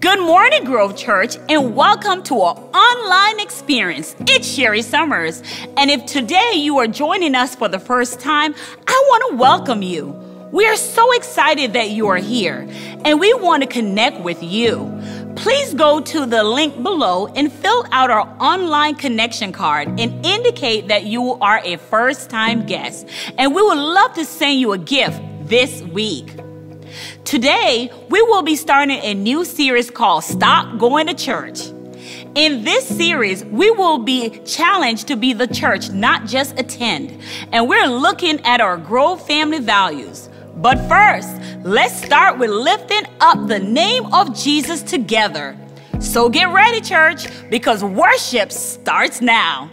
Good morning, Grove Church, and welcome to our online experience. It's Sherry Summers. And if today you are joining us for the first time, I want to welcome you. We are so excited that you are here, and we want to connect with you. Please go to the link below and fill out our online connection card and indicate that you are a first time guest. And we would love to send you a gift this week. Today, we will be starting a new series called Stop Going to Church. In this series, we will be challenged to be the church, not just attend. And we're looking at our Grove family values. But first, let's start with lifting up the name of Jesus together. So get ready, church, because worship starts now.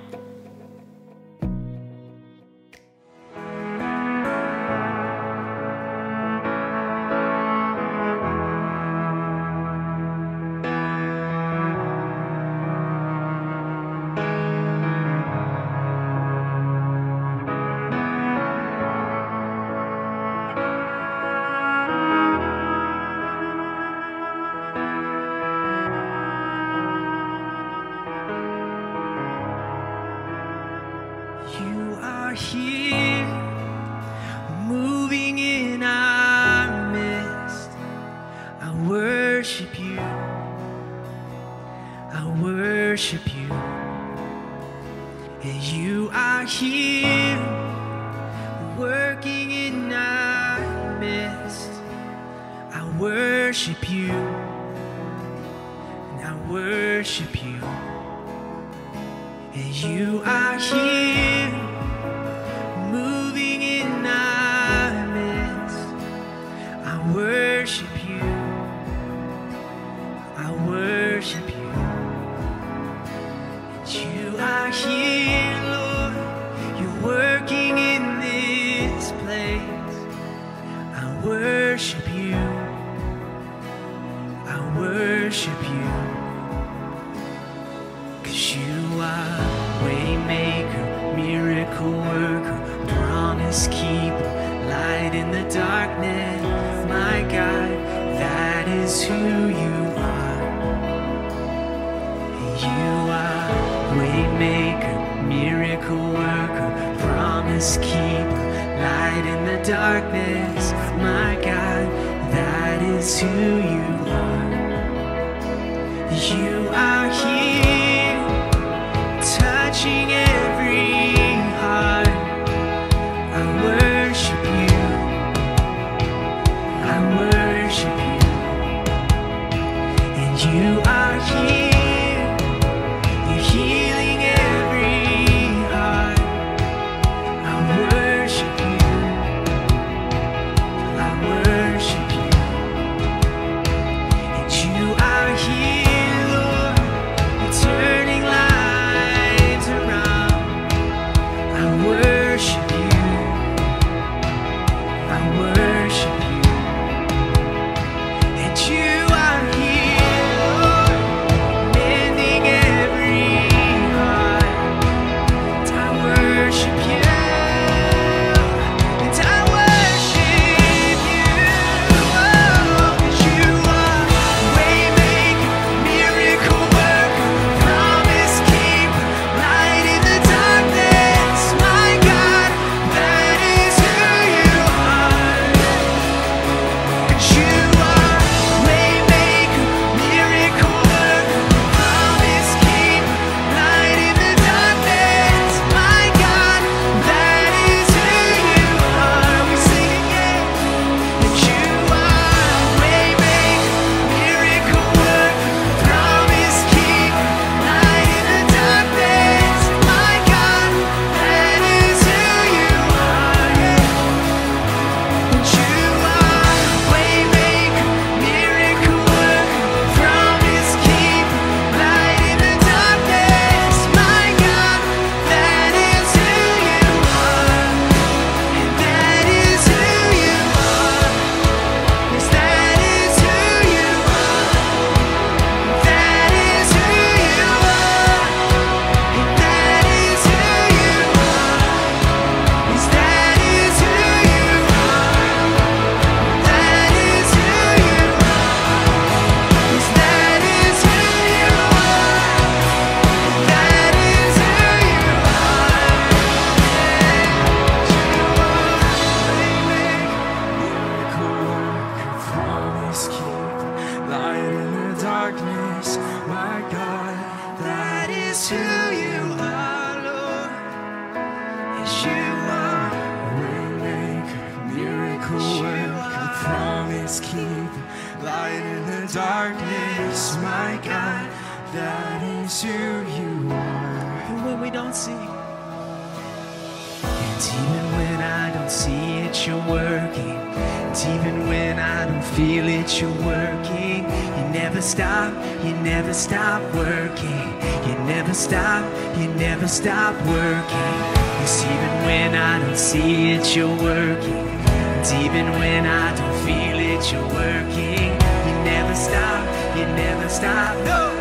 don't see it, you're working. And even when I don't feel it, you're working. You never stop, you never stop working. You never stop, you never stop working. Yes, even when I don't see it, you're working. And even when I don't feel it, you're working. You never stop, you never stop, no!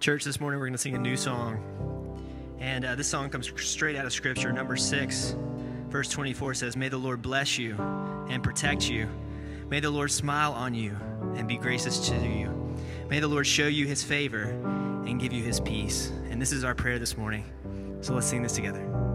Church, this morning we're going to sing a new song. And uh, this song comes straight out of Scripture. Number 6, verse 24 says, May the Lord bless you and protect you. May the Lord smile on you and be gracious to you. May the Lord show you his favor and give you his peace. And this is our prayer this morning. So let's sing this together.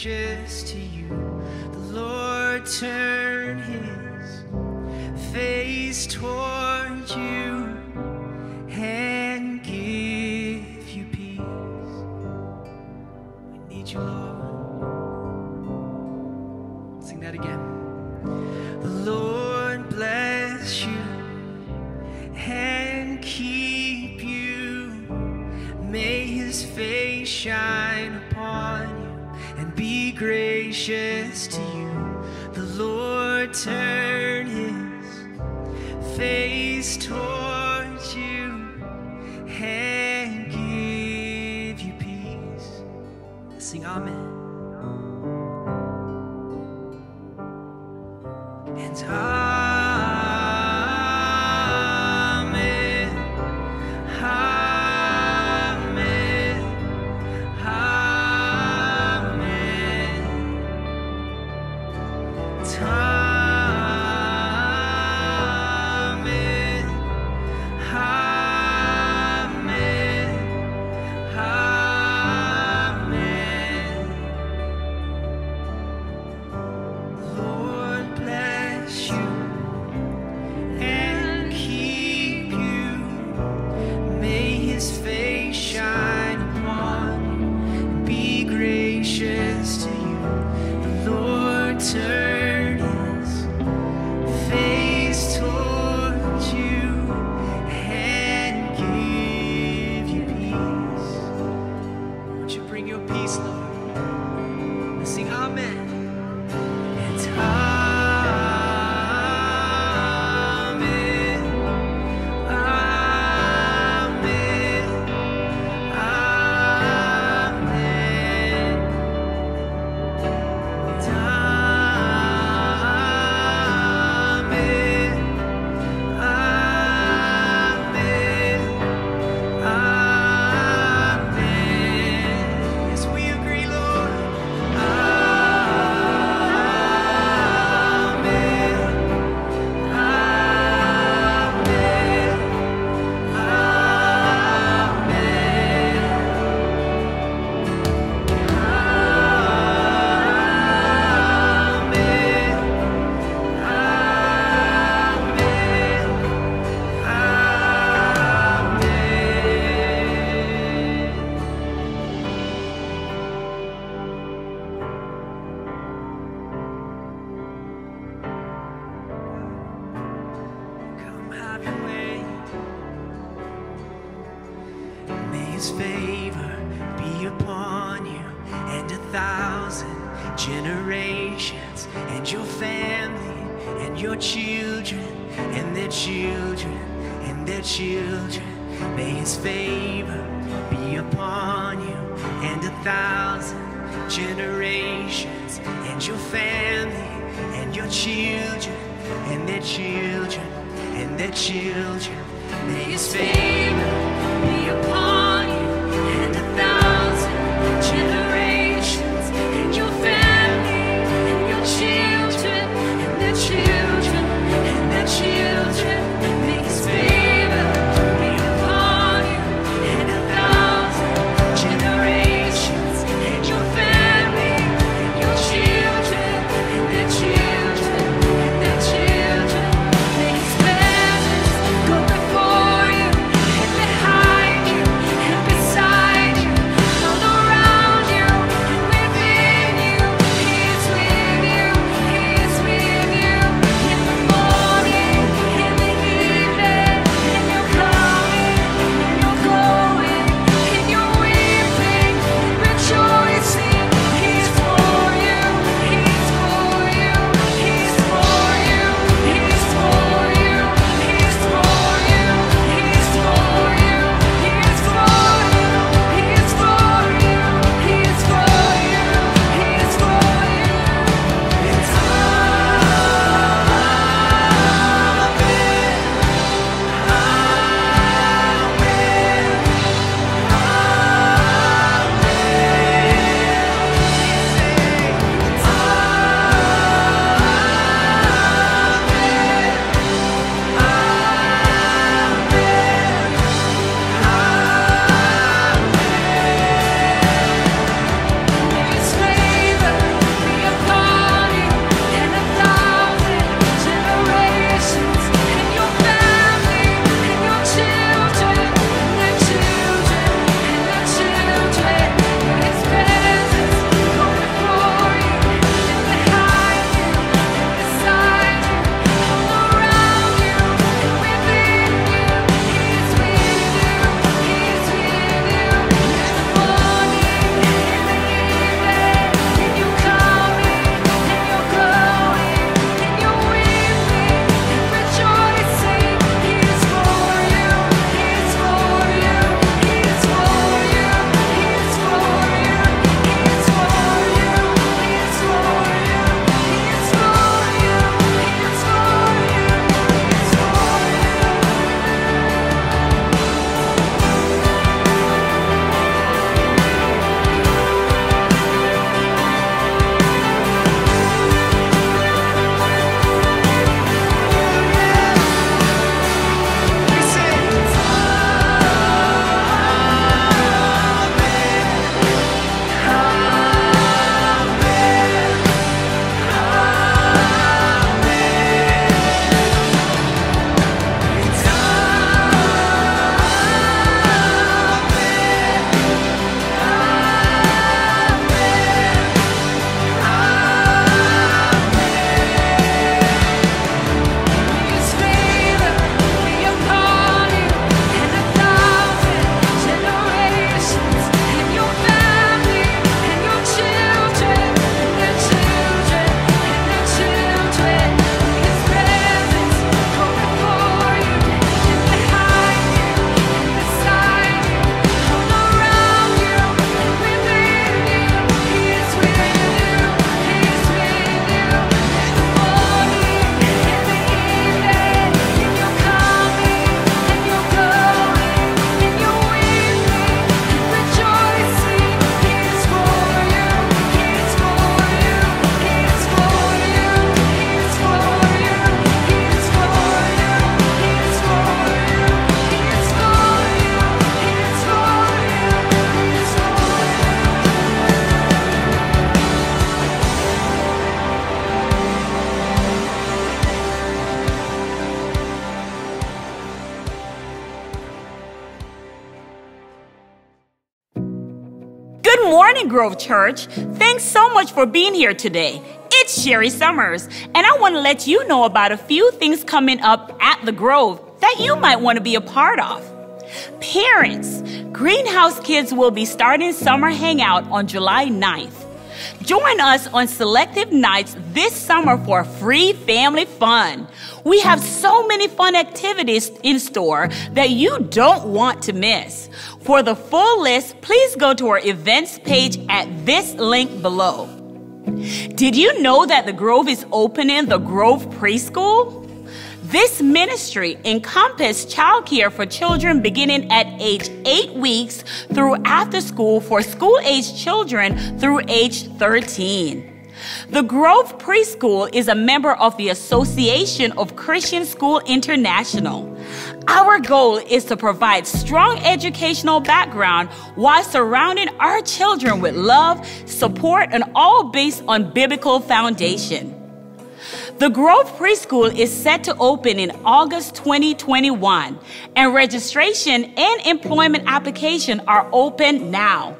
gracious to you. The Lord turn his face toward Sing, amen. Grove Church. Thanks so much for being here today. It's Sherry Summers, and I want to let you know about a few things coming up at the Grove that you might want to be a part of. Parents, Greenhouse Kids will be starting summer hangout on July 9th. Join us on selective nights this summer for free family fun. We have so many fun activities in store that you don't want to miss. For the full list, please go to our events page at this link below. Did you know that the Grove is opening the Grove Preschool? This ministry encompasses childcare for children beginning at age 8 weeks through after school for school age children through age 13. The Grove Preschool is a member of the Association of Christian School International. Our goal is to provide strong educational background while surrounding our children with love, support, and all based on biblical foundation. The Grove Preschool is set to open in August 2021, and registration and employment application are open now.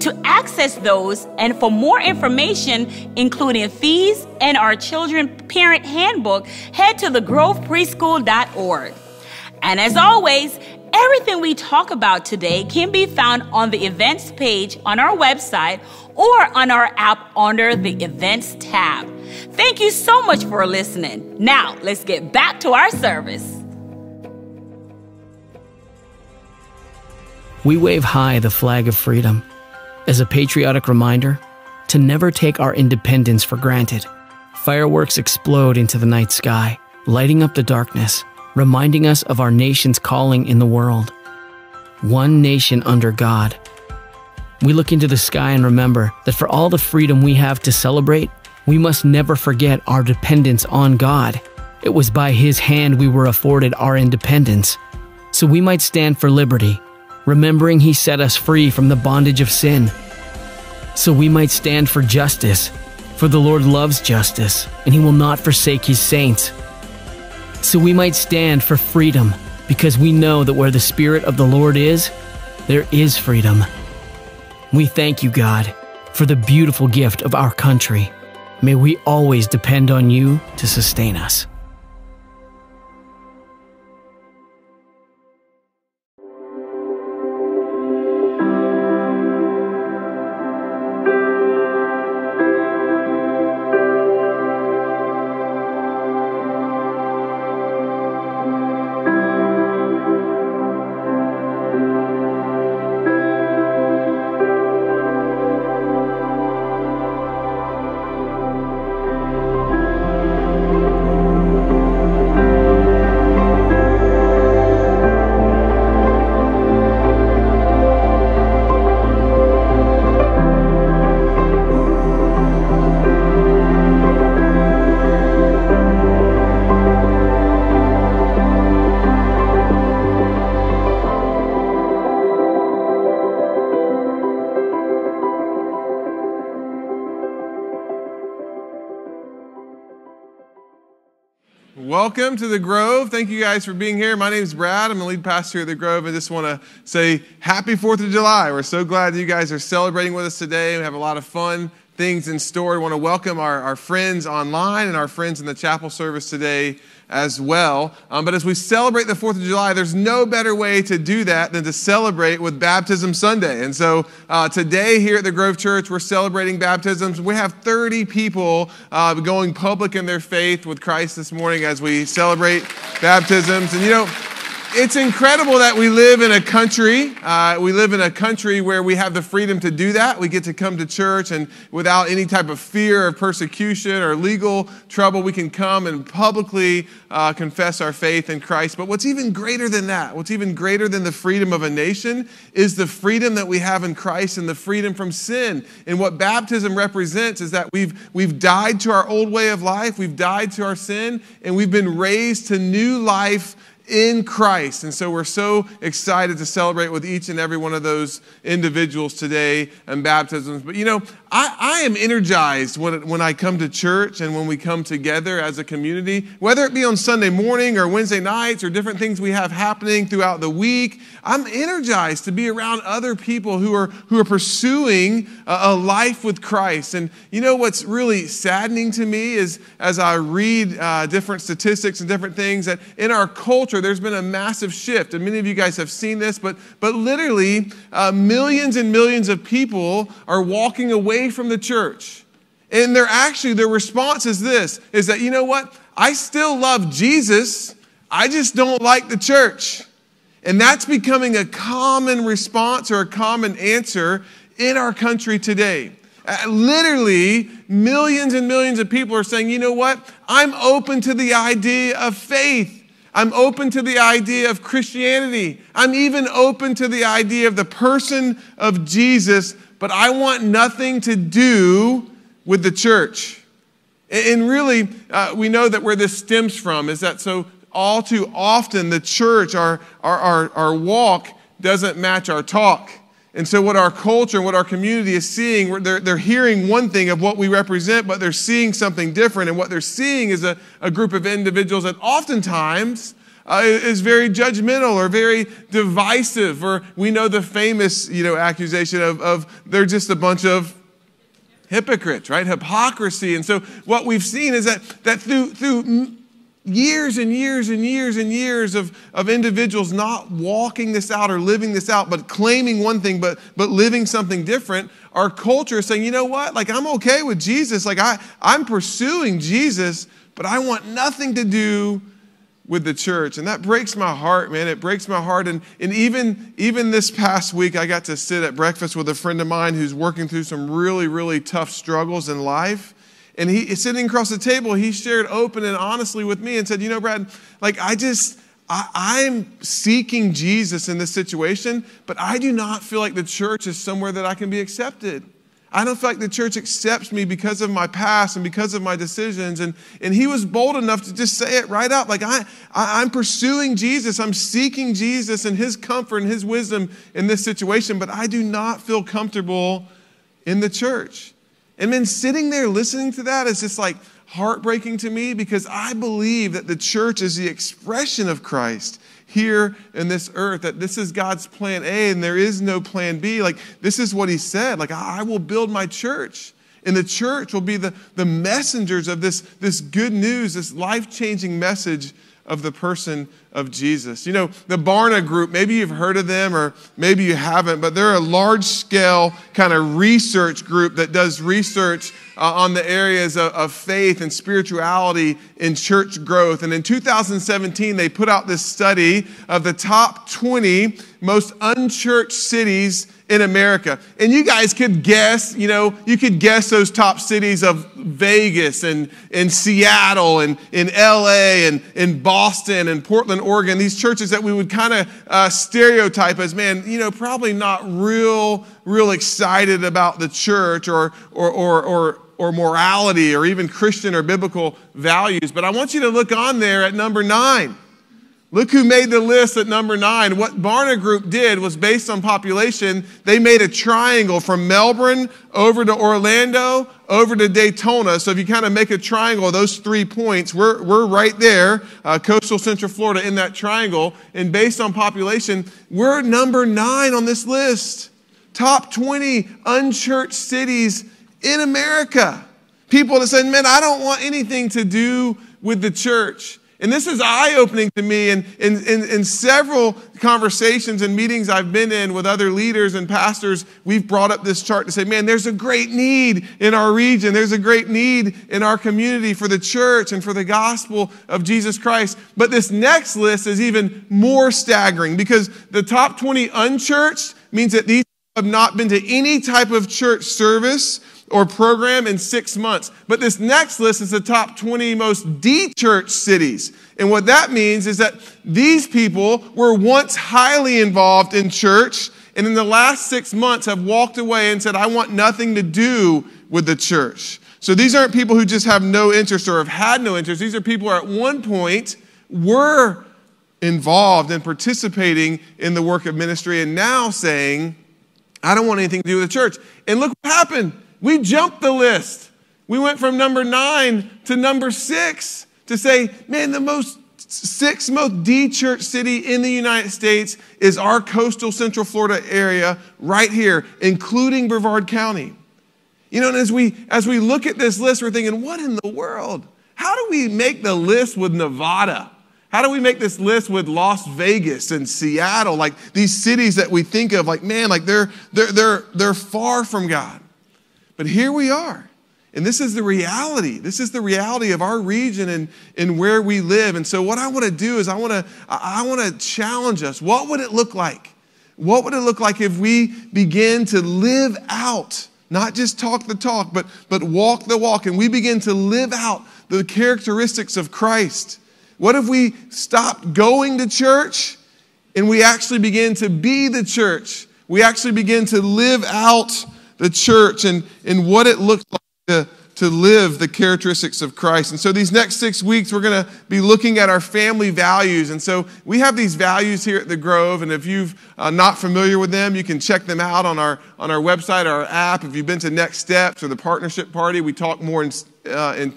To access those and for more information, including fees and our children parent handbook, head to thegrovepreschool.org. And as always, everything we talk about today can be found on the events page on our website or on our app under the events tab. Thank you so much for listening. Now, let's get back to our service. We wave high the flag of freedom as a patriotic reminder to never take our independence for granted. Fireworks explode into the night sky, lighting up the darkness, reminding us of our nation's calling in the world. One nation under God. We look into the sky and remember that for all the freedom we have to celebrate, we must never forget our dependence on God. It was by His hand we were afforded our independence, so we might stand for liberty, remembering He set us free from the bondage of sin. So we might stand for justice, for the Lord loves justice, and He will not forsake His saints. So we might stand for freedom, because we know that where the Spirit of the Lord is, there is freedom. We thank you, God, for the beautiful gift of our country. May we always depend on you to sustain us. Welcome to the Grove. Thank you guys for being here. My name is Brad. I'm the lead pastor at the Grove. I just want to say happy 4th of July. We're so glad that you guys are celebrating with us today. We have a lot of fun things in store. We want to welcome our, our friends online and our friends in the chapel service today as well. Um, but as we celebrate the 4th of July, there's no better way to do that than to celebrate with Baptism Sunday. And so uh, today here at the Grove Church, we're celebrating baptisms. We have 30 people uh, going public in their faith with Christ this morning as we celebrate baptisms. And you know, it's incredible that we live in a country. Uh, we live in a country where we have the freedom to do that. We get to come to church, and without any type of fear of persecution or legal trouble, we can come and publicly uh, confess our faith in Christ. But what's even greater than that, what's even greater than the freedom of a nation, is the freedom that we have in Christ and the freedom from sin. And what baptism represents is that we've we've died to our old way of life, we've died to our sin, and we've been raised to new life in Christ. And so we're so excited to celebrate with each and every one of those individuals today and baptisms. But you know, I, I am energized when, when I come to church and when we come together as a community, whether it be on Sunday morning or Wednesday nights or different things we have happening throughout the week. I'm energized to be around other people who are, who are pursuing a, a life with Christ. And you know what's really saddening to me is as I read uh, different statistics and different things that in our culture there's been a massive shift. And many of you guys have seen this, but, but literally uh, millions and millions of people are walking away away from the church. And they're actually, their response is this is that, you know what? I still love Jesus, I just don't like the church. And that's becoming a common response or a common answer in our country today. Uh, literally, millions and millions of people are saying, you know what? I'm open to the idea of faith. I'm open to the idea of Christianity. I'm even open to the idea of the person of Jesus but I want nothing to do with the church. And really, uh, we know that where this stems from is that so all too often the church, our, our, our, our walk, doesn't match our talk. And so, what our culture and what our community is seeing, they're, they're hearing one thing of what we represent, but they're seeing something different. And what they're seeing is a, a group of individuals that oftentimes uh, is very judgmental or very divisive. Or we know the famous, you know, accusation of, of they're just a bunch of hypocrites, right? Hypocrisy. And so what we've seen is that, that through, through years and years and years and years of, of individuals not walking this out or living this out, but claiming one thing, but, but living something different, our culture is saying, you know what? Like, I'm okay with Jesus. Like, I, I'm pursuing Jesus, but I want nothing to do with the church. And that breaks my heart, man. It breaks my heart. And, and even, even this past week, I got to sit at breakfast with a friend of mine who's working through some really, really tough struggles in life. And he sitting across the table, he shared open and honestly with me and said, You know, Brad, like I just, I, am seeking Jesus in this situation, but I do not feel like the church is somewhere that I can be accepted. I don't feel like the church accepts me because of my past and because of my decisions. And, and he was bold enough to just say it right out. Like, I, I, I'm pursuing Jesus. I'm seeking Jesus and his comfort and his wisdom in this situation, but I do not feel comfortable in the church. And then sitting there listening to that is just like heartbreaking to me because I believe that the church is the expression of Christ here in this earth, that this is God's plan A and there is no plan B. Like, this is what He said. Like, I will build my church. And the church will be the, the messengers of this, this good news, this life changing message of the person of Jesus. You know, the Barna Group, maybe you've heard of them or maybe you haven't, but they're a large scale kind of research group that does research uh, on the areas of, of faith and spirituality in church growth. And in 2017, they put out this study of the top 20 most unchurched cities in America. And you guys could guess, you know, you could guess those top cities of Vegas and, and Seattle and in LA and in Boston and Portland, Oregon, these churches that we would kind of uh, stereotype as, man, you know, probably not real, real excited about the church or, or, or, or, or morality or even Christian or biblical values. But I want you to look on there at number nine. Look who made the list at number nine. What Barna Group did was based on population. They made a triangle from Melbourne over to Orlando, over to Daytona. So if you kind of make a triangle, of those three points, we're, we're right there, uh, coastal central Florida in that triangle. And based on population, we're number nine on this list. Top 20 unchurched cities in America. People that said, man, I don't want anything to do with the church. And this is eye opening to me. And in, in, in, several conversations and meetings I've been in with other leaders and pastors, we've brought up this chart to say, man, there's a great need in our region. There's a great need in our community for the church and for the gospel of Jesus Christ. But this next list is even more staggering because the top 20 unchurched means that these have not been to any type of church service or program in six months. But this next list is the top 20 most de-church cities. And what that means is that these people were once highly involved in church and in the last six months have walked away and said, I want nothing to do with the church. So these aren't people who just have no interest or have had no interest. These are people who at one point were involved and participating in the work of ministry and now saying, I don't want anything to do with the church. And look what happened We jumped the list. We went from number nine to number six to say, man, the most sixth most D church city in the United States is our coastal Central Florida area right here, including Brevard County. You know, and as we as we look at this list, we're thinking, what in the world? How do we make the list with Nevada? How do we make this list with Las Vegas and Seattle? Like these cities that we think of, like, man, like they're they're they're they're far from God. But here we are. And this is the reality. This is the reality of our region and, and where we live. And so what I want to do is I want to I want to challenge us. What would it look like? What would it look like if we begin to live out, not just talk the talk, but, but walk the walk, and we begin to live out the characteristics of Christ? What if we stopped going to church and we actually begin to be the church? We actually begin to live out the church and, and what it looks like to, to live the characteristics of Christ. And so, these next six weeks, we're going to be looking at our family values. And so, we have these values here at the Grove. And if you're uh, not familiar with them, you can check them out on our, on our website, our app. If you've been to Next Steps or the Partnership Party, we talk more in, uh, in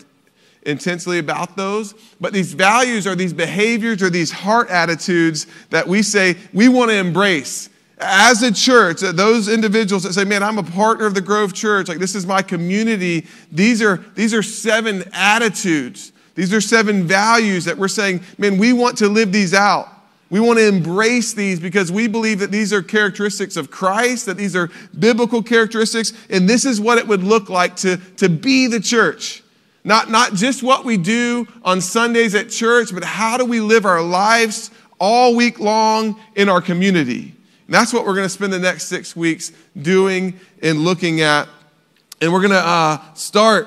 intensely about those. But these values are these behaviors or these heart attitudes that we say we want to embrace as a church, those individuals that say, man, I'm a partner of the Grove Church, like this is my community, these are, these are seven attitudes. These are seven values that we're saying, man, we want to live these out. We want to embrace these because we believe that these are characteristics of Christ, that these are biblical characteristics, and this is what it would look like to, to be the church. Not, not just what we do on Sundays at church, but how do we live our lives all week long in our community. That's what we're going to spend the next six weeks doing and looking at. And we're going to uh, start,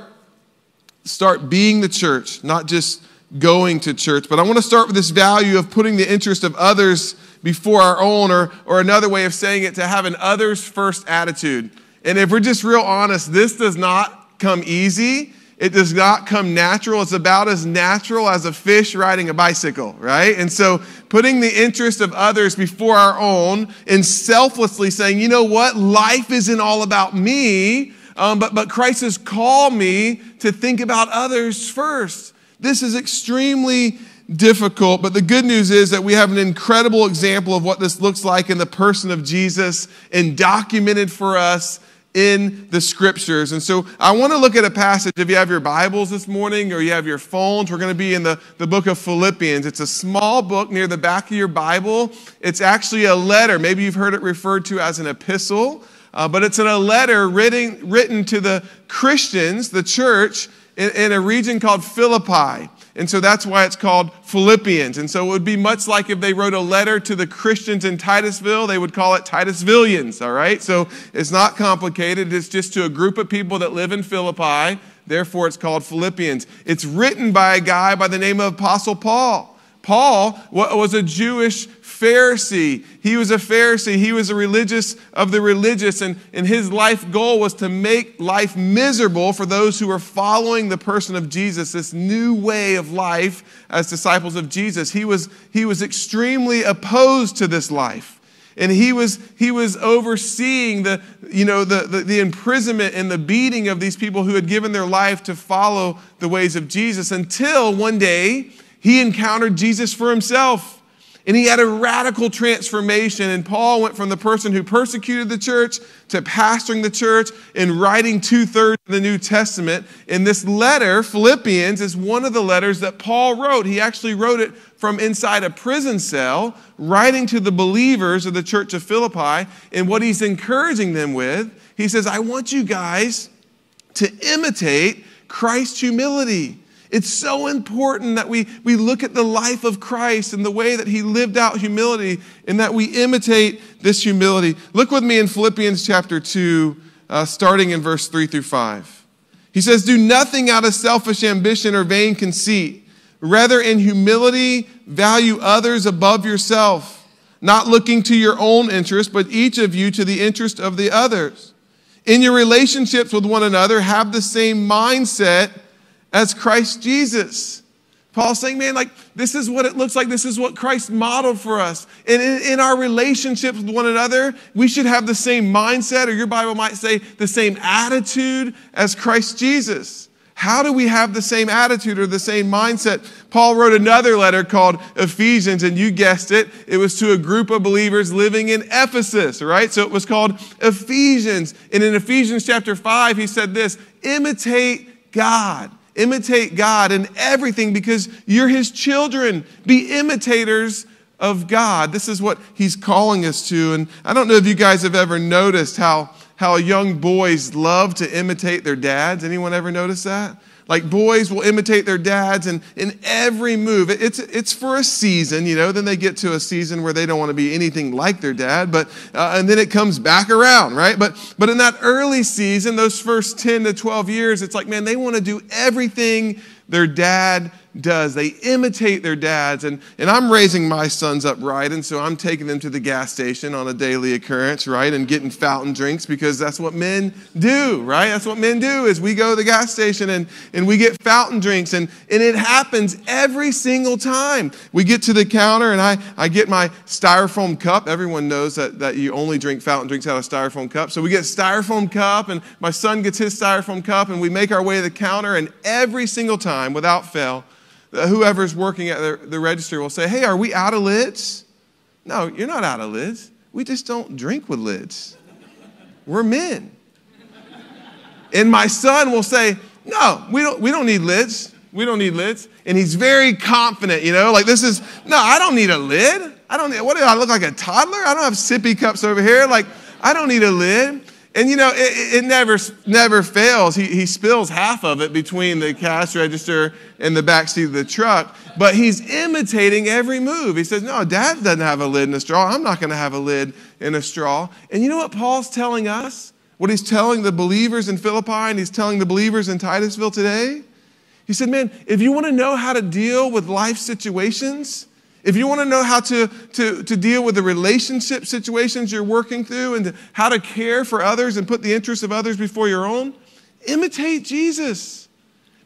start being the church, not just going to church. But I want to start with this value of putting the interest of others before our own, or, or another way of saying it, to have an others first attitude. And if we're just real honest, this does not come easy. It does not come natural. It's about as natural as a fish riding a bicycle, right? And so putting the interest of others before our own and selflessly saying, you know what? Life isn't all about me, um, but, but Christ has called me to think about others first. This is extremely difficult, but the good news is that we have an incredible example of what this looks like in the person of Jesus and documented for us in the scriptures. And so I want to look at a passage. If you have your Bibles this morning or you have your phones, we're going to be in the, the book of Philippians. It's a small book near the back of your Bible. It's actually a letter. Maybe you've heard it referred to as an epistle, uh, but it's in a letter written, written to the Christians, the church, in, in a region called Philippi. And so that's why it's called Philippians. And so it would be much like if they wrote a letter to the Christians in Titusville, they would call it Titusvillians, all right? So it's not complicated. It's just to a group of people that live in Philippi. Therefore, it's called Philippians. It's written by a guy by the name of Apostle Paul. Paul was a Jewish Pharisee. He was a Pharisee. He was a religious of the religious, and, and his life goal was to make life miserable for those who were following the person of Jesus, this new way of life as disciples of Jesus. He was, he was extremely opposed to this life. And he was, he was overseeing the, you know, the, the, the imprisonment and the beating of these people who had given their life to follow the ways of Jesus until one day he encountered Jesus for himself. And he had a radical transformation. And Paul went from the person who persecuted the church to pastoring the church and writing two thirds of the New Testament. And this letter, Philippians, is one of the letters that Paul wrote. He actually wrote it from inside a prison cell, writing to the believers of the church of Philippi. And what he's encouraging them with, he says, I want you guys to imitate Christ's humility. It's so important that we, we look at the life of Christ and the way that he lived out humility and that we imitate this humility. Look with me in Philippians chapter 2, uh, starting in verse 3 through 5. He says, Do nothing out of selfish ambition or vain conceit. Rather, in humility, value others above yourself, not looking to your own interest, but each of you to the interest of the others. In your relationships with one another, have the same mindset as Christ Jesus. Paul's saying, man, like, this is what it looks like. This is what Christ modeled for us. And in, in, our relationships with one another, we should have the same mindset, or your Bible might say the same attitude as Christ Jesus. How do we have the same attitude or the same mindset? Paul wrote another letter called Ephesians, and you guessed it, it was to a group of believers living in Ephesus, right? So it was called Ephesians. And in Ephesians chapter 5, he said this imitate God Imitate God in everything because you're His children. Be imitators of God. This is what He's calling us to. And I don't know if you guys have ever noticed how, how young boys love to imitate their dads. Anyone ever notice that? Like boys will imitate their dads and in every move. It's, it's for a season, you know, then they get to a season where they don't want to be anything like their dad, but, uh, and then it comes back around, right? But, but in that early season, those first 10 to 12 years, it's like, man, they want to do everything their dad does. They imitate their dads. And, and I'm raising my sons up right. And so I'm taking them to the gas station on a daily occurrence, right? And getting fountain drinks because that's what men do, right? That's what men do is we go to the gas station and, and we get fountain drinks. And, and it happens every single time. We get to the counter and I, I get my styrofoam cup. Everyone knows that, that you only drink fountain drinks out of styrofoam cup. So we get styrofoam cup and my son gets his styrofoam cup and we make our way to the counter and every single time without fail, whoever's working at the, the register will say, Hey, are we out of lids? No, you're not out of lids. We just don't drink with lids. We're men. And my son will say, No, we don't, we don't need lids. We don't need lids. And he's very confident, you know, like this is, no, I don't need a lid. I don't need, what do I look like a toddler? I don't have sippy cups over here. Like, I don't need a lid. And you know, it, it, never, never fails. He, he spills half of it between the cash register and the back seat of the truck, but he's imitating every move. He says, No, dad doesn't have a lid in a straw. I'm not going to have a lid in a straw. And you know what Paul's telling us? What he's telling the believers in Philippi and he's telling the believers in Titusville today? He said, Man, if you want to know how to deal with life situations, if you want to know how to, to, to deal with the relationship situations you're working through and to, how to care for others and put the interests of others before your own, imitate Jesus.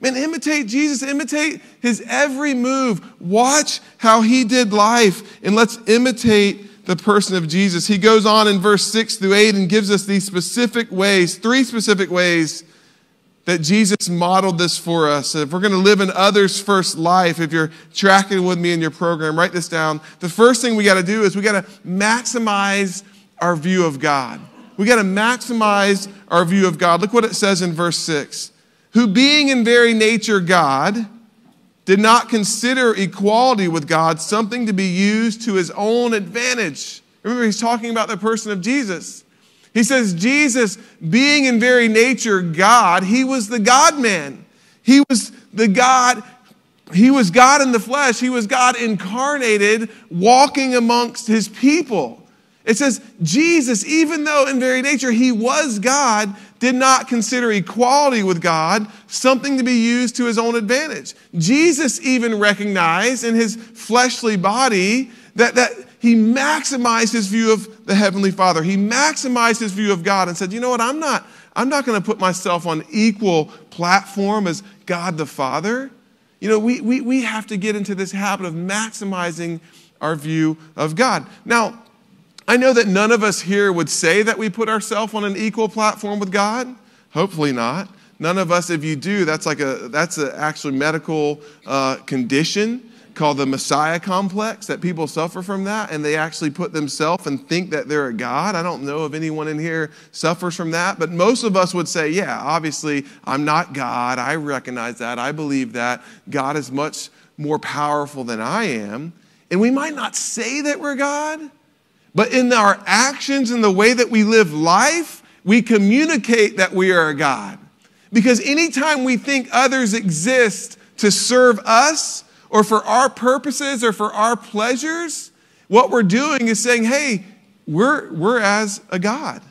Man, imitate Jesus, imitate his every move. Watch how he did life, and let's imitate the person of Jesus. He goes on in verse 6 through 8 and gives us these specific ways, three specific ways that Jesus modeled this for us. If we're going to live an others first life, if you're tracking with me in your program, write this down. The first thing we got to do is we got to maximize our view of God. We got to maximize our view of God. Look what it says in verse 6. Who being in very nature God, did not consider equality with God something to be used to his own advantage. Remember, he's talking about the person of Jesus. He says, Jesus, being in very nature God, he was the God man. He was the God, he was God in the flesh. He was God incarnated, walking amongst his people. It says, Jesus, even though in very nature he was God, did not consider equality with God something to be used to his own advantage. Jesus even recognized in his fleshly body that, that he maximized his view of the Heavenly Father. He maximized his view of God and said, you know what, I'm not, I'm not going to put myself on equal platform as God the Father. You know, we, we, we have to get into this habit of maximizing our view of God. Now, I know that none of us here would say that we put ourselves on an equal platform with God. Hopefully not. None of us, if you do, that's like a that's an actually medical uh, condition called the Messiah complex that people suffer from that and they actually put themselves and think that they're a God. I don't know if anyone in here suffers from that, but most of us would say, yeah, obviously I'm not God. I recognize that. I believe that. God is much more powerful than I am. And we might not say that we're God, but in our actions and the way that we live life, we communicate that we are a God. Because anytime we think others exist to serve us, or for our purposes or for our pleasures, what we're doing is saying, hey, we're, we're as a God.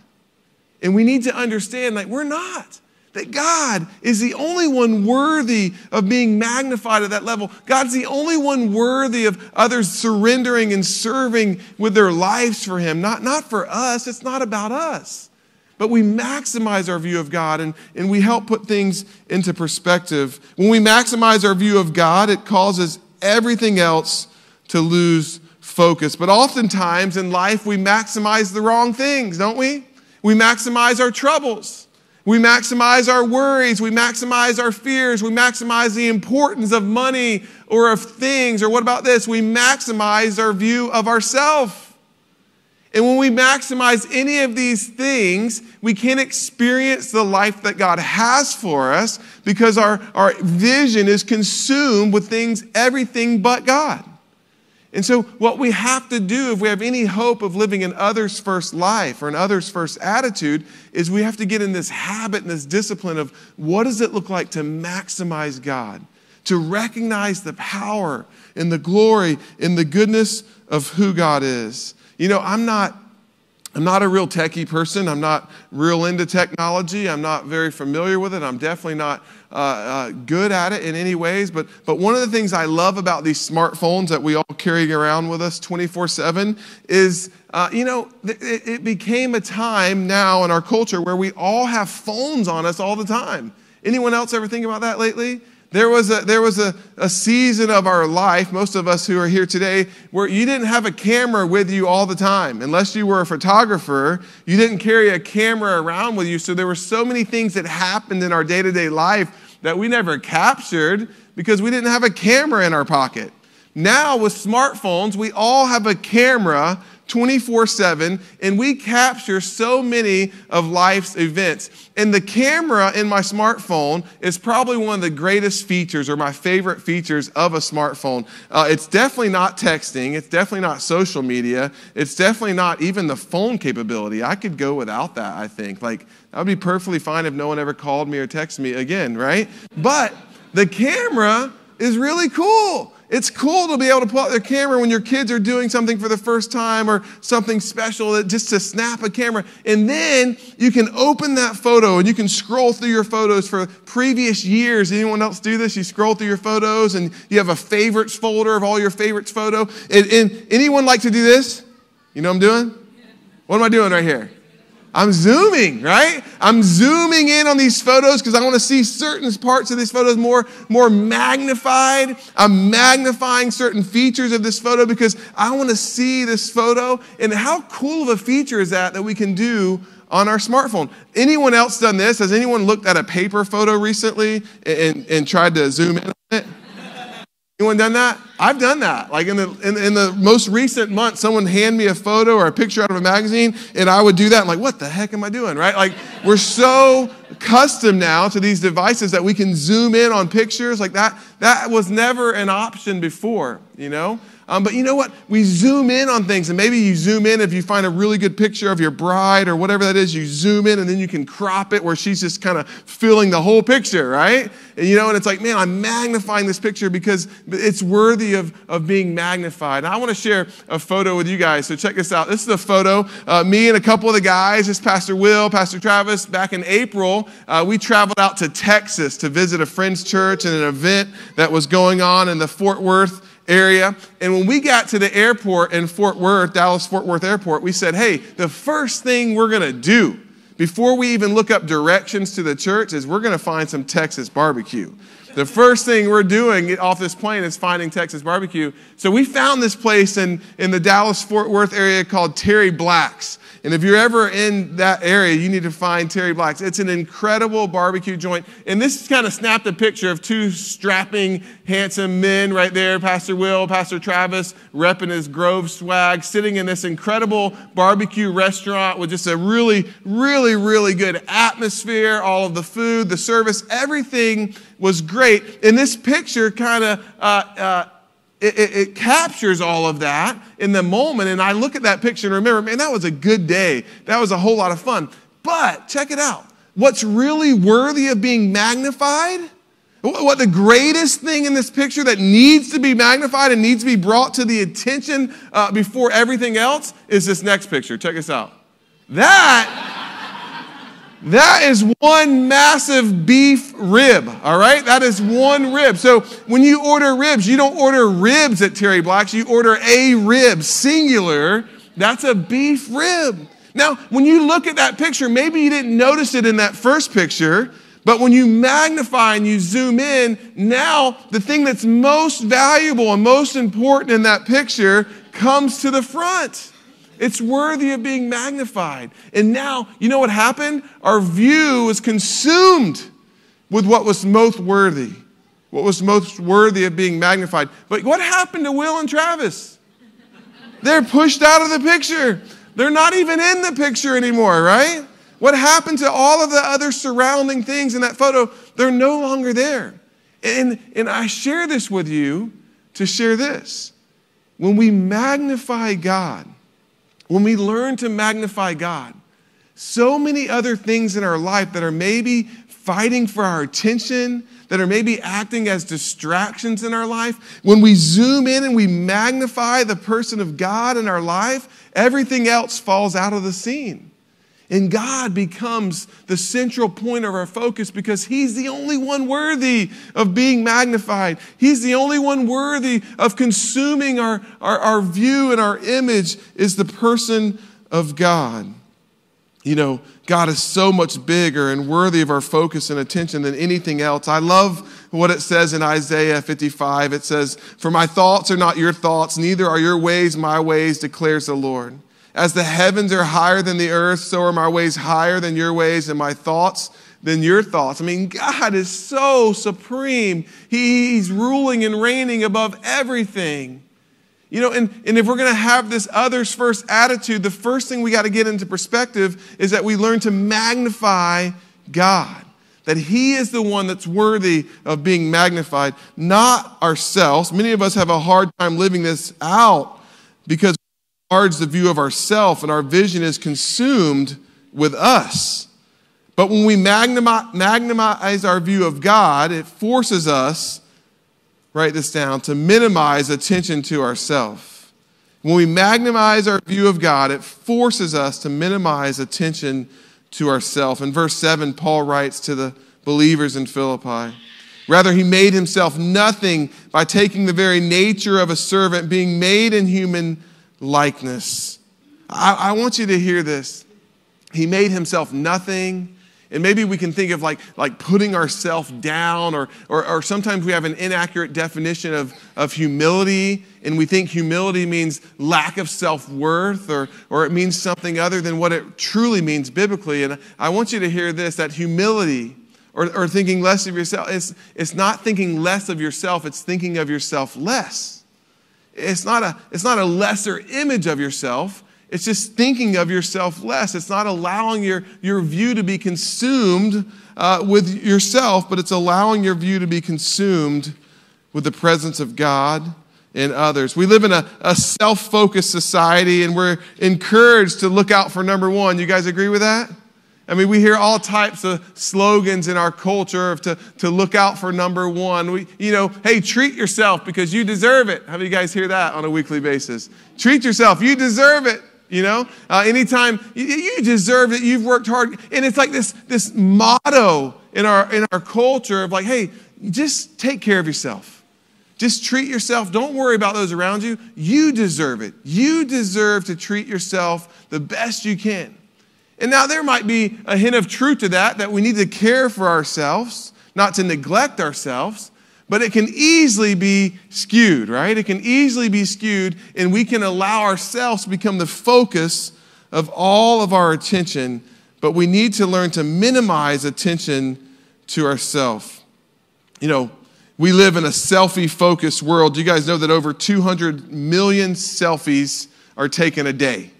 And we need to understand that we're not. That God is the only one worthy of being magnified at that level. God's the only one worthy of others surrendering and serving with their lives for Him. Not, not for us, it's not about us. But we maximize our view of God and, and we help put things into perspective. When we maximize our view of God, it causes everything else to lose focus. But oftentimes in life, we maximize the wrong things, don't we? We maximize our troubles. We maximize our worries. We maximize our fears. We maximize the importance of money or of things. Or what about this? We maximize our view of ourself. And when we maximize any of these things, we can't experience the life that God has for us because our, our vision is consumed with things, everything but God. And so, what we have to do if we have any hope of living an others first life or an others first attitude is we have to get in this habit and this discipline of what does it look like to maximize God, to recognize the power and the glory and the goodness of who God is. You know, I'm not I'm not a real techie person. I'm not real into technology. I'm not very familiar with it. I'm definitely not uh, uh, good at it in any ways. But, but one of the things I love about these smartphones that we all carry around with us 24 7 is, uh, you know, it, it became a time now in our culture where we all have phones on us all the time. Anyone else ever think about that lately? There was, a, there was a, a season of our life, most of us who are here today, where you didn't have a camera with you all the time. Unless you were a photographer, you didn't carry a camera around with you. So there were so many things that happened in our day to day life that we never captured because we didn't have a camera in our pocket. Now, with smartphones, we all have a camera 24 7, and we capture so many of life's events. And the camera in my smartphone is probably one of the greatest features or my favorite features of a smartphone. Uh, it's definitely not texting, it's definitely not social media, it's definitely not even the phone capability. I could go without that, I think. Like, that would be perfectly fine if no one ever called me or texted me again, right? But the camera is really cool. It's cool to be able to pull out their camera when your kids are doing something for the first time or something special, that just to snap a camera. And then you can open that photo and you can scroll through your photos for previous years. Anyone else do this? You scroll through your photos and you have a favorites folder of all your favorites photo. And, and anyone like to do this? You know what I'm doing? What am I doing right here? I'm zooming, right? I'm zooming in on these photos because I want to see certain parts of these photos more, more magnified. I'm magnifying certain features of this photo because I want to see this photo. And how cool of a feature is that that we can do on our smartphone? Anyone else done this? Has anyone looked at a paper photo recently and, and tried to zoom in on it? Anyone done that? I've done that. Like in the, in, in, the most recent month, someone hand me a photo or a picture out of a magazine, and I would do that. I'm like, what the heck am I doing, right? Like, we're so accustomed now to these devices that we can zoom in on pictures. Like that, that was never an option before, you know? Um, but you know what? We zoom in on things, and maybe you zoom in if you find a really good picture of your bride or whatever that is. You zoom in, and then you can crop it where she's just kind of filling the whole picture, right? And you know, and it's like, man, I'm magnifying this picture because it's worthy of, of being magnified. And I want to share a photo with you guys. So check this out. This is a photo. Uh, me and a couple of the guys. This Pastor Will, Pastor Travis. Back in April, uh, we traveled out to Texas to visit a friend's church and an event that was going on in the Fort Worth area. And when we got to the airport in Fort Worth, Dallas Fort Worth Airport, we said, hey, the first thing we're going to do before we even look up directions to the church is we're going to find some Texas barbecue. The first thing we're doing off this plane is finding Texas barbecue. So we found this place in, in the Dallas Fort Worth area called Terry Black's. And if you're ever in that area, you need to find Terry Black's. It's an incredible barbecue joint. And this kind of snapped a picture of two strapping, handsome men right there Pastor Will, Pastor Travis, repping his Grove swag, sitting in this incredible barbecue restaurant with just a really, really, really good atmosphere. All of the food, the service, everything was great. And this picture kind of, uh, uh, it, it, captures all of that in the moment. And I look at that picture and remember, man, that was a good day. That was a whole lot of fun. But check it out. What's really worthy of being magnified? What the greatest thing in this picture that needs to be magnified and needs to be brought to the attention uh, before everything else is this next picture. Check this out. That that is one massive beef rib, all right? That is one rib. So when you order ribs, you don't order ribs at Terry Black's, you order a rib, singular. That's a beef rib. Now, when you look at that picture, maybe you didn't notice it in that first picture, but when you magnify and you zoom in, now the thing that's most valuable and most important in that picture comes to the front. It's worthy of being magnified. And now, you know what happened? Our view was consumed with what was most worthy, what was most worthy of being magnified. But what happened to Will and Travis? They're pushed out of the picture. They're not even in the picture anymore, right? What happened to all of the other surrounding things in that photo? They're no longer there. And, and I share this with you to share this. When we magnify God, when we learn to magnify God, so many other things in our life that are maybe fighting for our attention, that are maybe acting as distractions in our life, when we zoom in and we magnify the person of God in our life, everything else falls out of the scene. And God becomes the central point of our focus because He's the only one worthy of being magnified. He's the only one worthy of consuming our, our, our view and our image is the person of God. You know, God is so much bigger and worthy of our focus and attention than anything else. I love what it says in Isaiah 55. It says, For my thoughts are not your thoughts, neither are your ways my ways, declares the Lord. As the heavens are higher than the earth, so are my ways higher than your ways, and my thoughts than your thoughts. I mean, God is so supreme. He's ruling and reigning above everything. You know, and, and if we're going to have this others first attitude, the first thing we got to get into perspective is that we learn to magnify God. That He is the one that's worthy of being magnified, not ourselves. Many of us have a hard time living this out because the view of ourself and our vision is consumed with us. But when we magnify our view of God, it forces us, write this down, to minimize attention to ourself. When we magnify our view of God, it forces us to minimize attention to ourself. In verse 7, Paul writes to the believers in Philippi. Rather, he made himself nothing by taking the very nature of a servant, being made in human likeness. I, I want you to hear this. He made himself nothing. And maybe we can think of like, like putting ourselves down, or, or, or, sometimes we have an inaccurate definition of, of humility, and we think humility means lack of self worth, or, or it means something other than what it truly means biblically. And I want you to hear this that humility, or, or thinking less of yourself, it's, it's not thinking less of yourself, it's thinking of yourself less. It's not a, it's not a lesser image of yourself. It's just thinking of yourself less. It's not allowing your, your view to be consumed uh, with yourself, but it's allowing your view to be consumed with the presence of God and others. We live in a, a self focused society and we're encouraged to look out for number one. You guys agree with that? I mean, we hear all types of slogans in our culture of to, to look out for number one. We, you know, hey, treat yourself because you deserve it. How do you guys hear that on a weekly basis? Treat yourself. You deserve it. You know, uh, anytime you, you deserve it, you've worked hard. And it's like this, this motto in our, in our culture of like, hey, just take care of yourself. Just treat yourself. Don't worry about those around you. You deserve it. You deserve to treat yourself the best you can. And now there might be a hint of truth to that, that we need to care for ourselves, not to neglect ourselves, but it can easily be skewed, right? It can easily be skewed, and we can allow ourselves to become the focus of all of our attention, but we need to learn to minimize attention to ourselves. You know, we live in a selfie focused world. You guys know that over 200 million selfies are taken a day.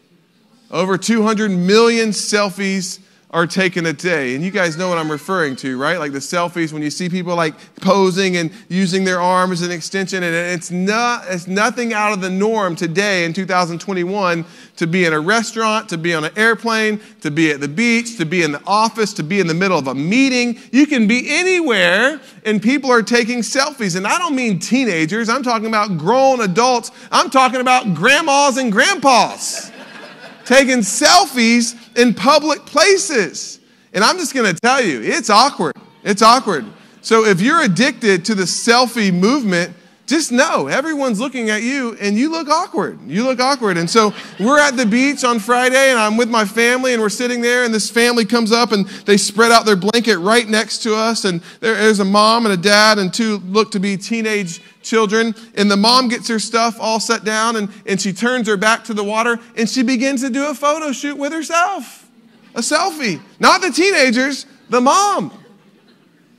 Over 200 million selfies are taken a day. And you guys know what I'm referring to, right? Like the selfies when you see people like posing and using their arm as an extension. And it's not, it's nothing out of the norm today in 2021 to be in a restaurant, to be on an airplane, to be at the beach, to be in the office, to be in the middle of a meeting. You can be anywhere and people are taking selfies. And I don't mean teenagers. I'm talking about grown adults. I'm talking about grandmas and grandpas taking selfies in public places. And I'm just going to tell you, it's awkward. It's awkward. So if you're addicted to the selfie movement, just know everyone's looking at you and you look awkward. You look awkward. And so we're at the beach on Friday and I'm with my family and we're sitting there and this family comes up and they spread out their blanket right next to us. And there's a mom and a dad and two look to be teenage children. And the mom gets her stuff all set down and, and she turns her back to the water and she begins to do a photo shoot with herself. A selfie. Not the teenagers, the mom.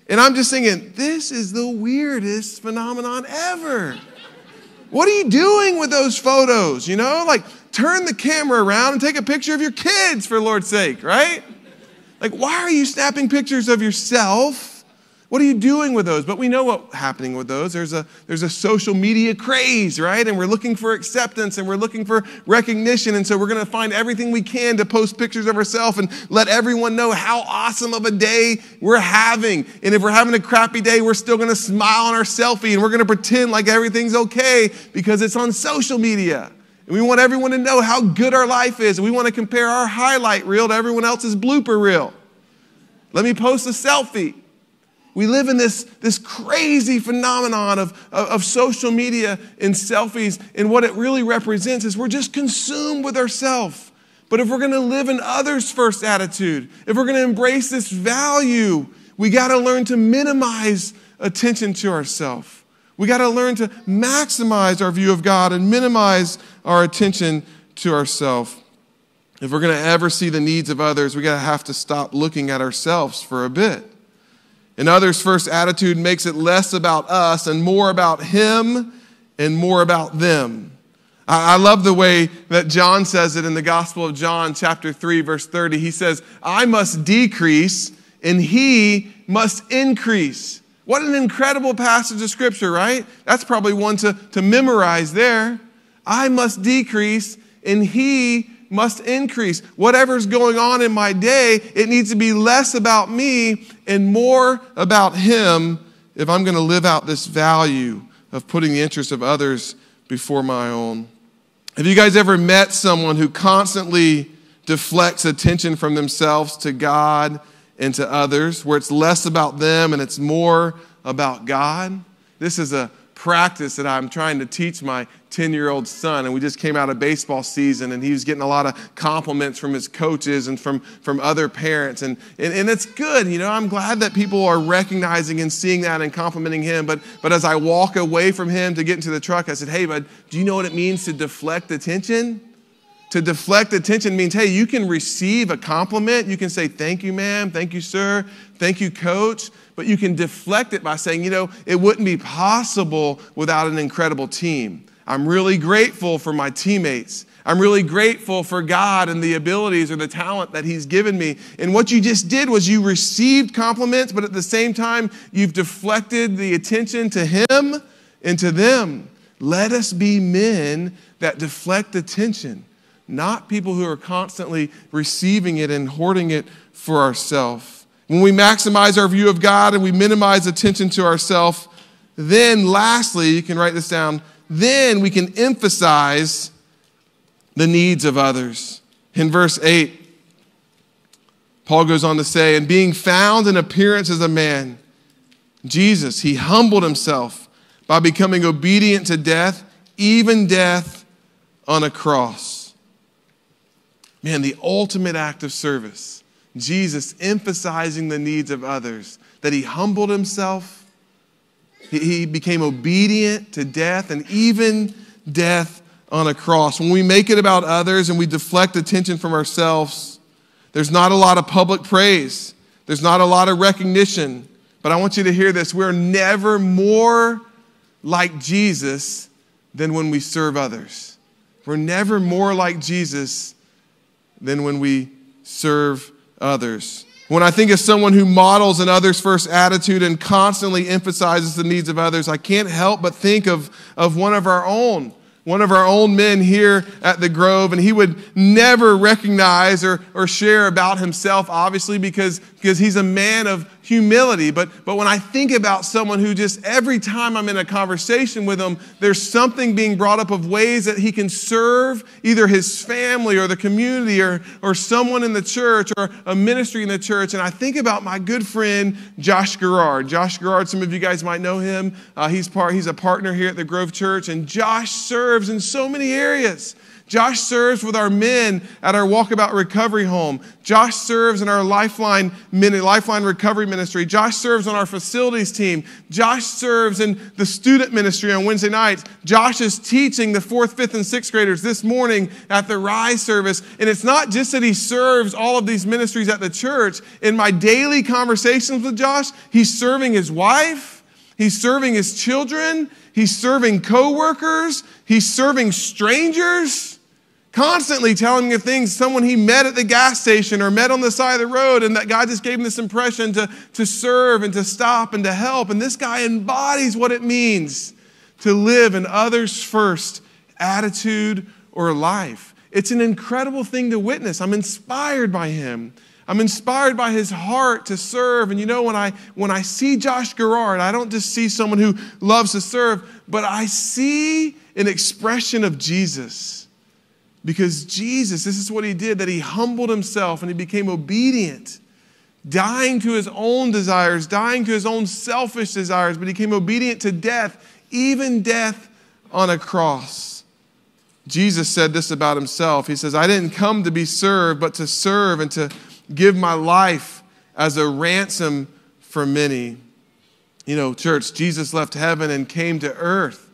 And I'm just thinking, this is the weirdest phenomenon ever. What are you doing with those photos? You know, like turn the camera around and take a picture of your kids for Lord's sake, right? Like, why are you snapping pictures of yourself? What are you doing with those? But we know what's happening with those. There's a, there's a social media craze, right? And we're looking for acceptance and we're looking for recognition. And so we're going to find everything we can to post pictures of ourselves and let everyone know how awesome of a day we're having. And if we're having a crappy day, we're still going to smile on our selfie and we're going to pretend like everything's okay because it's on social media. And we want everyone to know how good our life is. And we want to compare our highlight reel to everyone else's blooper reel. Let me post a selfie. We live in this, this crazy phenomenon of, of, of, social media and selfies, and what it really represents is we're just consumed with ourselves. But if we're gonna live an others first attitude, if we're gonna embrace this value, we gotta learn to minimize attention to ourselves. We gotta learn to maximize our view of God and minimize our attention to ourselves. If we're gonna ever see the needs of others, we gotta have to stop looking at ourselves for a bit. And others' first attitude makes it less about us and more about him and more about them. I love the way that John says it in the Gospel of John, chapter 3, verse 30. He says, I must decrease and he must increase. What an incredible passage of scripture, right? That's probably one to, to memorize there. I must decrease and he must increase. Whatever's going on in my day, it needs to be less about me and more about Him if I'm going to live out this value of putting the interests of others before my own. Have you guys ever met someone who constantly deflects attention from themselves to God and to others, where it's less about them and it's more about God? This is a practice that I'm trying to teach my 10 year old son. And we just came out of baseball season and he was getting a lot of compliments from his coaches and from, from other parents. And, and, and it's good. You know, I'm glad that people are recognizing and seeing that and complimenting him. But, but as I walk away from him to get into the truck, I said, Hey, bud, do you know what it means to deflect attention? To deflect attention means, hey, you can receive a compliment. You can say, thank you, ma'am. Thank you, sir. Thank you, coach. But you can deflect it by saying, you know, it wouldn't be possible without an incredible team. I'm really grateful for my teammates. I'm really grateful for God and the abilities or the talent that He's given me. And what you just did was you received compliments, but at the same time, you've deflected the attention to Him and to them. Let us be men that deflect attention not people who are constantly receiving it and hoarding it for ourselves. When we maximize our view of God and we minimize attention to ourselves, then lastly, you can write this down, then we can emphasize the needs of others. In verse 8, Paul goes on to say, and being found in appearance as a man, Jesus, he humbled himself by becoming obedient to death, even death on a cross. Man, the ultimate act of service. Jesus emphasizing the needs of others, that he humbled himself, he became obedient to death, and even death on a cross. When we make it about others and we deflect attention from ourselves, there's not a lot of public praise, there's not a lot of recognition. But I want you to hear this we're never more like Jesus than when we serve others. We're never more like Jesus than when we serve others. When I think of someone who models an others first attitude and constantly emphasizes the needs of others, I can't help but think of, of one of our own, one of our own men here at the Grove, and he would never recognize or, or share about himself, obviously, because, because he's a man of humility. But, but when I think about someone who just every time I'm in a conversation with them, there's something being brought up of ways that he can serve either his family or the community or, or someone in the church or a ministry in the church. And I think about my good friend, Josh Gerard. Josh Gerard, some of you guys might know him. Uh, he's, part, he's a partner here at the Grove Church. And Josh serves in so many areas. Josh serves with our men at our Walkabout Recovery Home. Josh serves in our Lifeline, Lifeline Recovery Ministry. Josh serves on our facilities team. Josh serves in the student ministry on Wednesday nights. Josh is teaching the fourth, fifth, and sixth graders this morning at the Rise service. And it's not just that he serves all of these ministries at the church. In my daily conversations with Josh, he's serving his wife, he's serving his children, he's serving coworkers, he's serving strangers constantly telling him things, someone he met at the gas station or met on the side of the road, and that God just gave him this impression to, to serve and to stop and to help. And this guy embodies what it means to live an others first attitude or life. It's an incredible thing to witness. I'm inspired by him. I'm inspired by his heart to serve. And you know, when I when I see Josh Gerard, I don't just see someone who loves to serve, but I see an expression of Jesus. Because Jesus, this is what he did, that he humbled himself and he became obedient, dying to his own desires, dying to his own selfish desires, but he became obedient to death, even death on a cross. Jesus said this about himself. He says, I didn't come to be served, but to serve and to give my life as a ransom for many. You know, church, Jesus left heaven and came to earth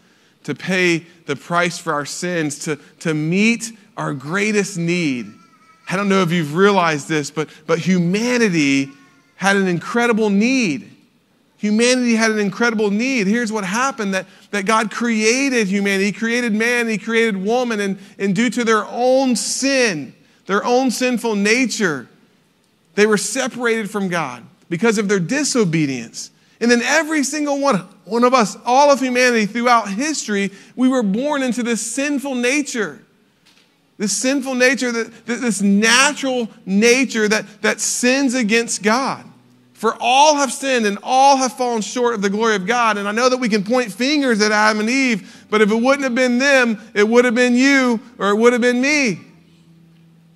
to pay the price for our sins, to, to meet our greatest need. I don't know if you've realized this, but, but humanity had an incredible need. Humanity had an incredible need. Here's what happened that, that God created humanity. He created man, He created woman, and, and due to their own sin, their own sinful nature, they were separated from God because of their disobedience. And then every single one, one of us, all of humanity throughout history, we were born into this sinful nature. This sinful nature, that, this natural nature that, that sins against God. For all have sinned and all have fallen short of the glory of God. And I know that we can point fingers at Adam and Eve, but if it wouldn't have been them, it would have been you or it would have been me.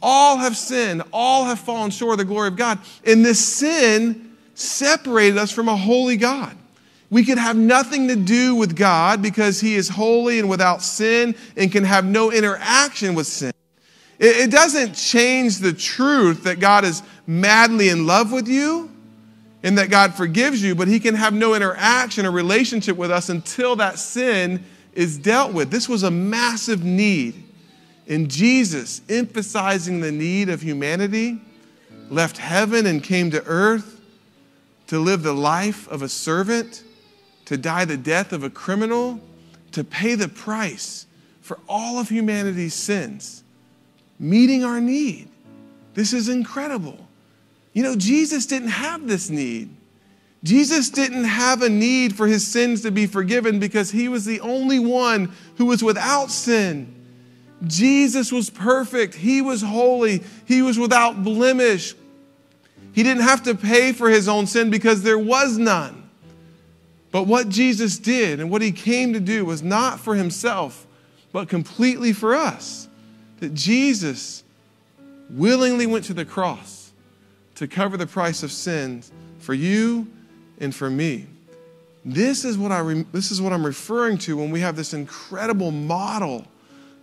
All have sinned, all have fallen short of the glory of God. And this sin separated us from a holy God. We could have nothing to do with God because He is holy and without sin and can have no interaction with sin. It, doesn't change the truth that God is madly in love with you and that God forgives you, but He can have no interaction or relationship with us until that sin is dealt with. This was a massive need. And Jesus, emphasizing the need of humanity, left heaven and came to earth to live the life of a servant, to die the death of a criminal, to pay the price for all of humanity's sins, meeting our need. This is incredible. You know, Jesus didn't have this need. Jesus didn't have a need for his sins to be forgiven because he was the only one who was without sin. Jesus was perfect. He was holy. He was without blemish. He didn't have to pay for his own sin because there was none. But what Jesus did and what he came to do was not for himself, but completely for us. That Jesus willingly went to the cross to cover the price of sins for you and for me. This is what, I re- this is what I'm referring to when we have this incredible model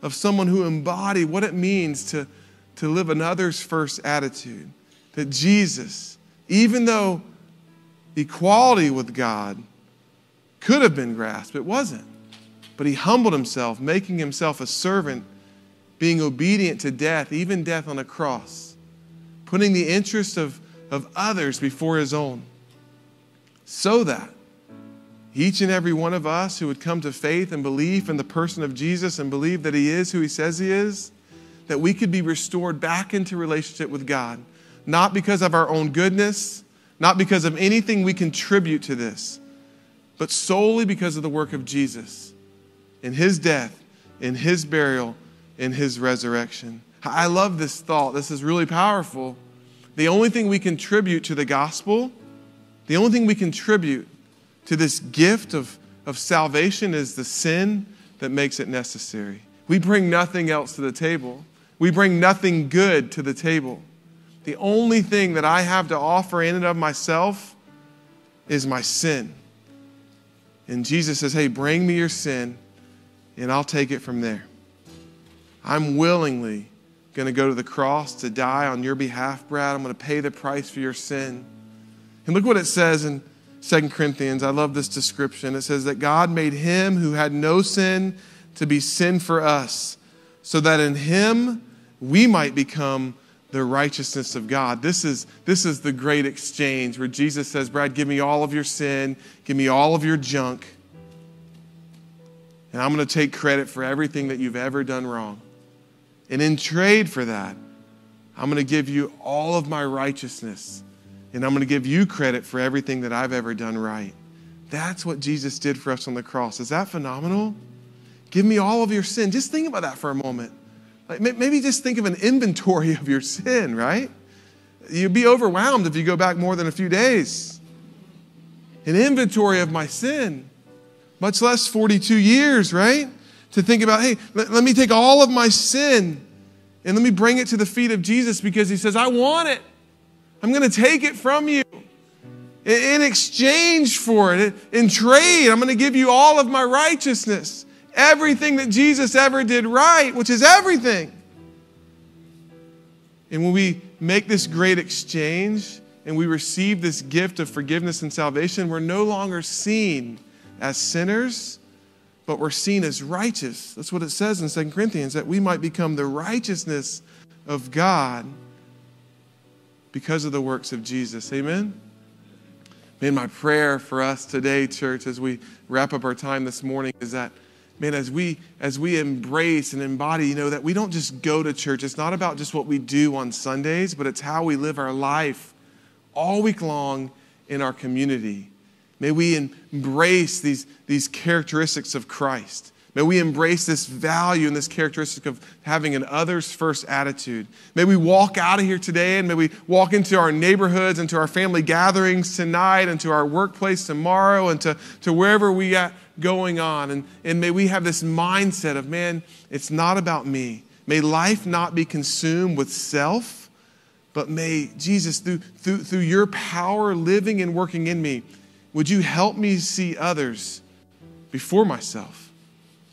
of someone who embodied what it means to, to live another's first attitude that Jesus, even though equality with God could have been grasped, it wasn't. But he humbled himself, making himself a servant, being obedient to death, even death on a cross, putting the interests of, of others before his own, so that each and every one of us who would come to faith and belief in the person of Jesus and believe that he is who he says he is, that we could be restored back into relationship with God not because of our own goodness, not because of anything we contribute to this, but solely because of the work of Jesus in his death, in his burial, in his resurrection. I love this thought. This is really powerful. The only thing we contribute to the gospel The only thing we contribute to this gift of, of salvation is the sin that makes it necessary. We bring nothing else to the table. We bring nothing good to the table. The only thing that I have to offer in and of myself is my sin. And Jesus says, Hey, bring me your sin, and I'll take it from there. I'm willingly going to go to the cross to die on your behalf, Brad. I'm going to pay the price for your sin. And look what it says in 2 Corinthians. I love this description. It says that God made him who had no sin to be sin for us, so that in him we might become the righteousness of God. This is, this is the great exchange where Jesus says, Brad, give me all of your sin, give me all of your junk, and I'm going to take credit for everything that you've ever done wrong. And in trade for that, I'm going to give you all of my righteousness, and I'm going to give you credit for everything that I've ever done right. That's what Jesus did for us on the cross. Is that phenomenal? Give me all of your sin. Just think about that for a moment. Maybe just think of an inventory of your sin, right? You'd be overwhelmed if you go back more than a few days. An inventory of my sin, much less 42 years, right? To think about, hey, let, let me take all of my sin and let me bring it to the feet of Jesus because he says, I want it. I'm going to take it from you. In exchange for it, in trade, I'm going to give you all of my righteousness everything that Jesus ever did right, which is everything. And when we make this great exchange and we receive this gift of forgiveness and salvation, we're no longer seen as sinners, but we're seen as righteous. That's what it says in 2 Corinthians, that we might become the righteousness of God because of the works of Jesus. Amen? Man, my prayer for us today, church, as we wrap up our time this morning, is that man, as we as we embrace and embody, you know, that we don't just go to church. It's not about just what we do on Sundays, but it's how we live our life all week long in our community. May we embrace these, these characteristics of Christ. May we embrace this value and this characteristic of having an others first attitude. May we walk out of here today and may we walk into our neighborhoods, into our family gatherings tonight, into our workplace tomorrow, and to, to wherever we got going on. And, and may we have this mindset of, man, it's not about me. May life not be consumed with self, but may Jesus, through, through, through your power living and working in me, would you help me see others before myself?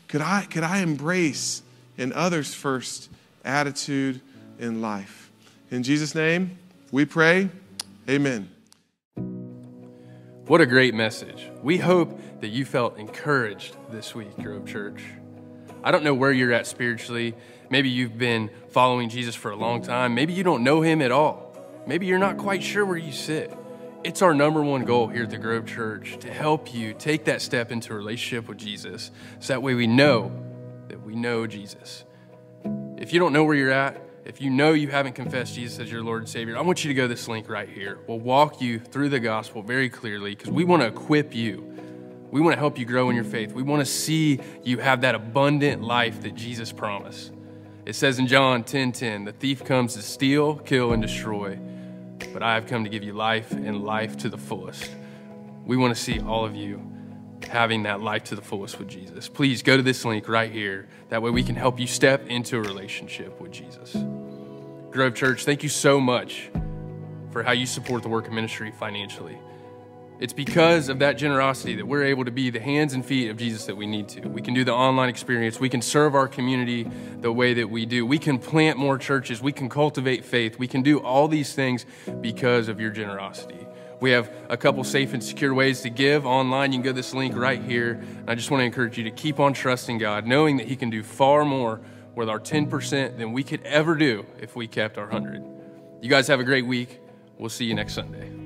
Could I, could I embrace an others first attitude in life? In Jesus' name, we pray. Amen. What a great message. We hope that you felt encouraged this week, Grove Church. I don't know where you're at spiritually. Maybe you've been following Jesus for a long time. Maybe you don't know him at all. Maybe you're not quite sure where you sit. It's our number one goal here at the Grove Church to help you take that step into a relationship with Jesus so that way we know that we know Jesus. If you don't know where you're at, if you know you haven't confessed Jesus as your Lord and Savior, I want you to go this link right here. We'll walk you through the gospel very clearly because we want to equip you. We want to help you grow in your faith. We want to see you have that abundant life that Jesus promised. It says in John 10:10, 10, 10, the thief comes to steal, kill, and destroy but I have come to give you life and life to the fullest. We want to see all of you having that life to the fullest with Jesus. Please go to this link right here. That way we can help you step into a relationship with Jesus. Grove Church, thank you so much for how you support the work of ministry financially. It's because of that generosity that we're able to be the hands and feet of Jesus that we need to. We can do the online experience. We can serve our community the way that we do. We can plant more churches. We can cultivate faith. We can do all these things because of your generosity. We have a couple safe and secure ways to give online. You can go to this link right here. And I just want to encourage you to keep on trusting God, knowing that He can do far more with our 10% than we could ever do if we kept our 100. You guys have a great week. We'll see you next Sunday.